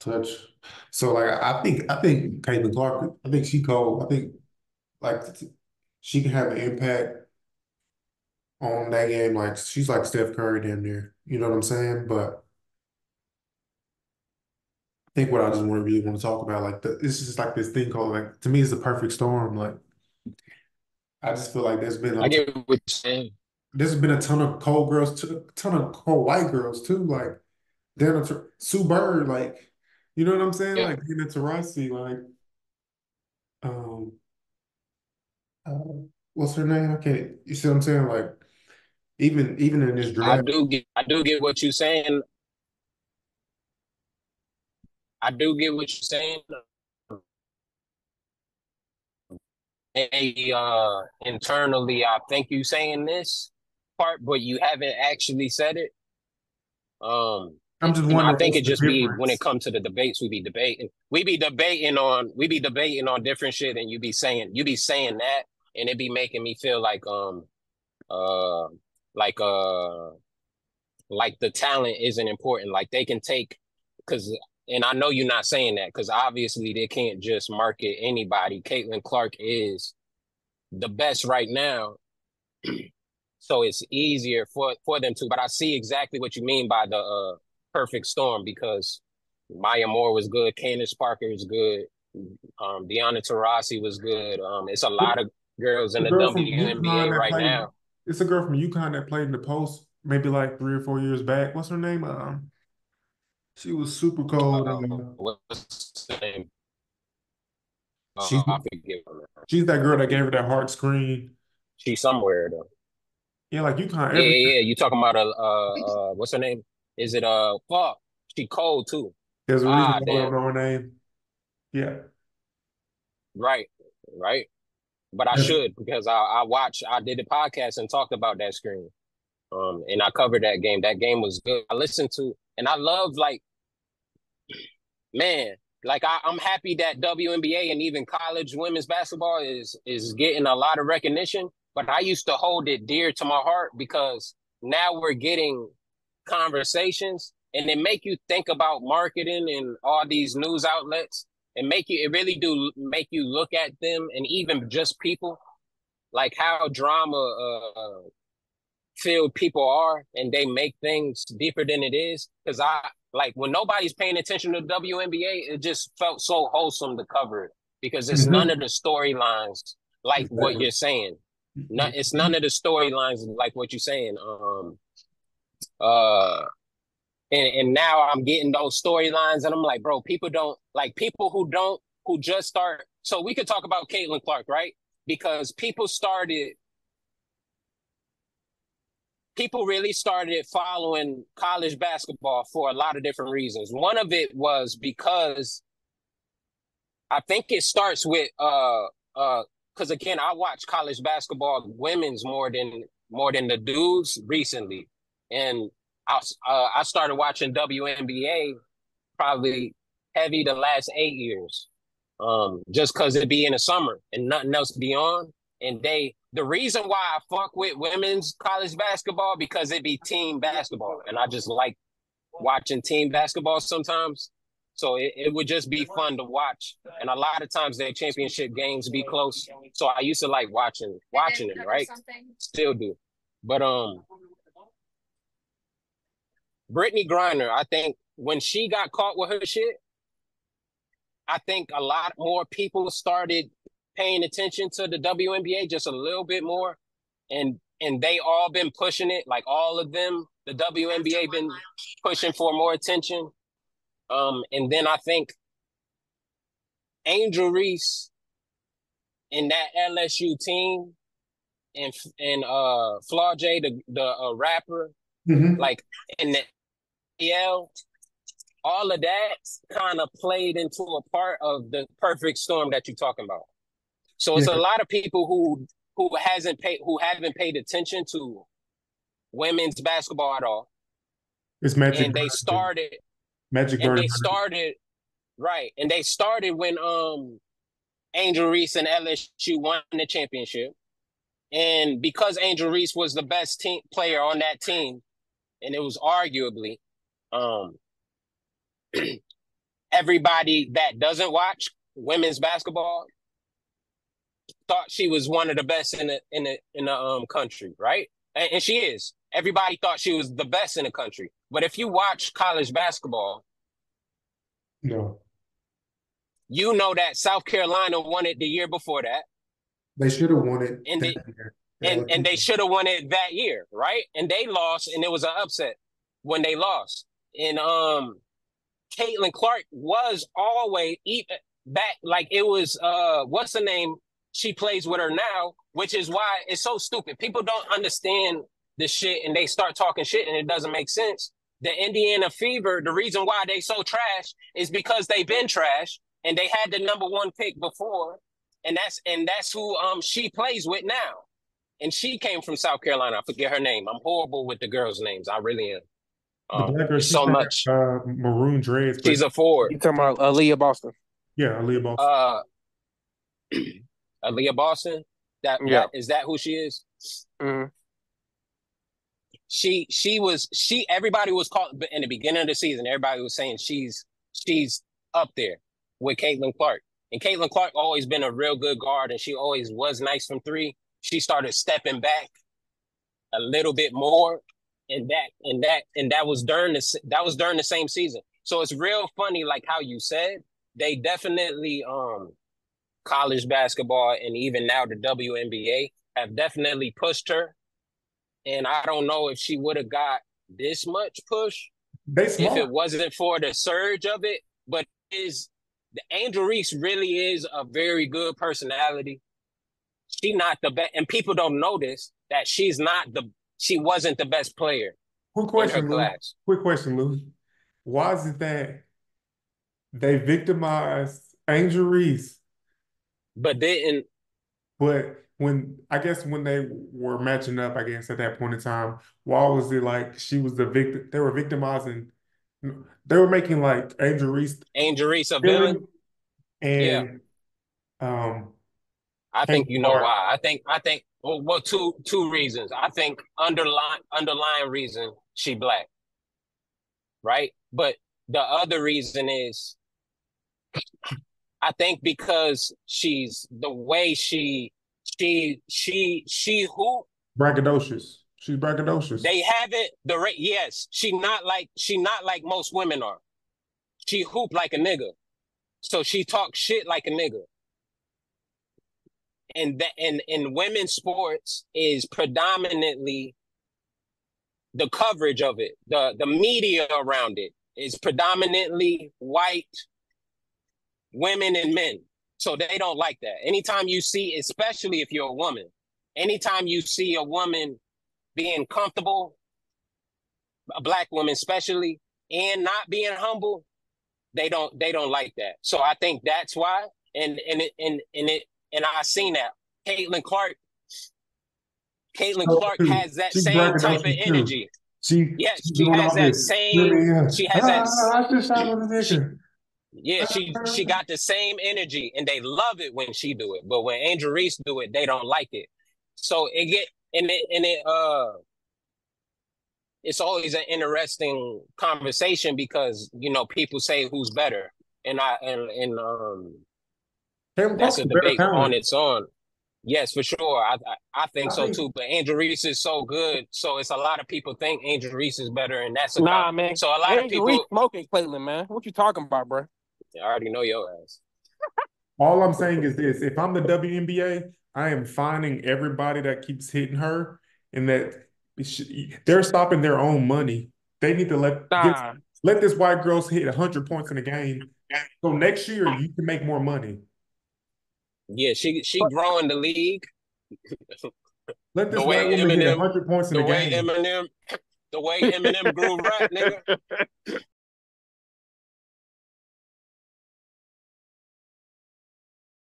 touch. So like I think I think Caitlin Clark, I think she cold. I think like she can have an impact on that game. Like she's like Steph Curry damn near. You know what I'm saying? But I think what I just want to really want to talk about, like the, this is like this thing called like to me it's the perfect storm. Like I just feel like there's been a I get what you're saying. there's been a ton of cold girls, too, a ton of cold white girls too. Like Dana Sue Bird, like you know what I'm saying? Yeah. Like Diana Taurasi, like um, uh, what's her name? I can't. You see what I'm saying? Like even even in this draft. I do get I do get what you're saying. I do get what you're saying. Hey, uh, internally, I think you're saying this part, but you haven't actually said it. Um, I'm just you know, I think it just be when it comes to the debates, we be debating. We be debating on we be debating on different shit, and you be saying you be saying that, and it be making me feel like um uh like uh like the talent isn't important. Like they can take because and I know you're not saying that because obviously they can't just market anybody. Caitlin Clark is the best right now, so it's easier for for them to. But I see exactly what you mean by the uh perfect storm because Maya Moore was good, Candace Parker is good, um, Diana Taurasi was good. Um, it's a lot of girls in The the girl from UConn WNBA right played, now. it's a girl from UConn that played in the post maybe like three or four years back. What's her name? Um, she was super cold. Uh, Uh, what's the name? Uh, she's she's that girl that gave her that hard screen. She's somewhere though. Yeah, like UConn Yeah, every yeah, yeah. You talking about a uh uh what's her name? Is it uh fuck? She cold too. there's a reason Ah, I don't know her name. Yeah. Right, right. But I should because I I watched I did the podcast and talked about that screen. Um and I covered that game. That game was good. I listened to and I love like man, like I, I'm happy that WNBA and even college women's basketball is is getting a lot of recognition. But I used to hold it dear to my heart because now we're getting conversations and they make you think about marketing and all these news outlets and make you it really do make you look at them and even just people like how drama uh filled people are and they make things deeper than it is because i like when nobody's paying attention to WNBA it just felt so wholesome to cover it because it's none Mhm. of the storylines like what you're saying not it's none of the storylines like what you're saying um uh and, and now I'm getting those storylines, and I'm like, bro, people don't like people who don't who just start. So we could talk about Caitlin Clark, right? Because people started, people really started following college basketball for a lot of different reasons. One of it was because I think it starts with uh uh because again, I watch college basketball women's more than more than the dudes recently, and I uh, I started watching WNBA probably heavy the last eight years, um, just because it be in the summer and nothing else be on. And they the reason why I fuck with women's college basketball because it be team basketball, and I just like watching team basketball sometimes. So it, it would just be fun to watch. And a lot of times their championship games be close. So I used to like watching watching them, right? Still do. But um Brittney Griner, I think when she got caught with her shit, I think a lot more people started paying attention to the WNBA just a little bit more. And and they all been pushing it, like all of them, the WNBA been pushing for more attention. Um, and then I think Angel Reese and that LSU team and and uh Flau'jae, the the uh, rapper, Mhm. like in the All of that kind of played into a part of the perfect storm that you're talking about. So it's Yeah. a lot of people who who hasn't paid who haven't paid attention to women's basketball at all, It's Magic and they started Magic and they started right, and they started when um Angel Reese and LSU won the championship, and because Angel Reese was the best team player on that team, and it was arguably um everybody that doesn't watch women's basketball thought she was one of the best in the in the in the um country, right? And, and she is. Everybody thought she was the best in the country. But if you watch college basketball, No, you know that South Carolina won it the year before that, they should have won it. And they- and and they should have won it that year, right? And they lost, and it was an upset when they lost. And um, Caitlin Clark was always even back like it was uh, what's the name? She plays with her now, which is why it's so stupid. People don't understand the shit, and they start talking shit, and it doesn't make sense. The Indiana Fever, the reason why they so trash is because they've been trash, and they had the number one pick before, and that's and that's who um she plays with now and she came from South Carolina. I forget her name. I'm horrible with the girls' names. I really am. The Um, black girl, so had, much. uh, maroon dreads. but- She's a forward. You talking about Aliyah Boston? yeah, Aliyah Boston. Uh, Aliyah Boston. That, Yeah. that is that who she is? hmm She she was she. Everybody was called in the beginning of the season. Everybody was saying she's she's up there with Caitlin Clark. And Caitlin Clark always been a real good guard, and she always was nice from three. She started stepping back a little bit more, and that and that and that was during the that was during the same season. So it's real funny, like how you said they definitely um college basketball and even now the WNBA have definitely pushed her. And I don't know if she would have got this much push if it wasn't for the surge of it. But is the Angel Reese really is a very good personality. She not the best, and people don't notice that she's not the she wasn't the best player Quick question, Lou. Quick question, Lou. Why is it that they victimized Angel Reese, But didn't but when I guess when they were matching up, I guess at that point in time, why was it like she was the victim? They were victimizing. They were making like Angel Reese Angel Reese a villain? and um, I think you know Clark. why. I think I think well, well two two reasons. I think underlying underlying reason she black. Right? But the other reason is I think because she's the way she she she she who braggadocious. She's braggadocious. they have it the rate yes, she not like she not like most women are. She hoop like a nigga. So she talks shit like a nigga. And that and in women's sports is predominantly the coverage of it, the the media around it is predominantly white women and men. So they don't like that. Anytime you see, especially if you're a woman, anytime you see a woman being comfortable, a black woman especially, and not being humble, they don't they don't like that. So I think that's why. And and it and and it and I seen that. Caitlin Clark, Caitlin So, Clark has that same type of braggadocious, too. energy. She, she has that this. same- Yeah, she has that- Ah, I just shot with a nigga. Yeah, she she got the same energy, and they love it when she do it. But when Angel Reese do it, they don't like it. So it get and it and it uh, it's always an interesting conversation because you know people say who's better, and I and and um Caitlin that's a a better debate on its own. Yes, for sure. I I, I think I so think- too. But Angel Reese is so good, so it's a lot of people think Angel Reese is better, and that's a Nah, con- man. So a lot of people Reese smoking Caitlin, man. What you talking about, bro? I already know your ass. All I'm saying is this: if I'm the WNBA, I am finding everybody that keeps hitting her, and that it they're stopping their own money. They need to let Nah. give- let this white girl hit 100 points in a game. So next year you can make more money. Yeah, she she growing the league. Let this The way woman hit Eminem- 100 points in The a way game. Eminem, the way Eminem grew rap, nigga.